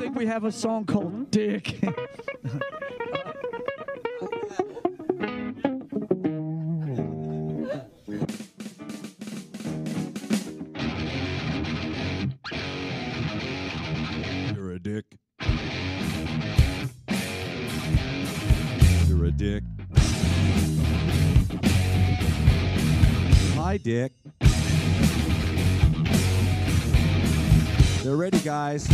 think we have a song called Dick. You're a dick. You're a dick. Hi, Dick. They're ready, guys.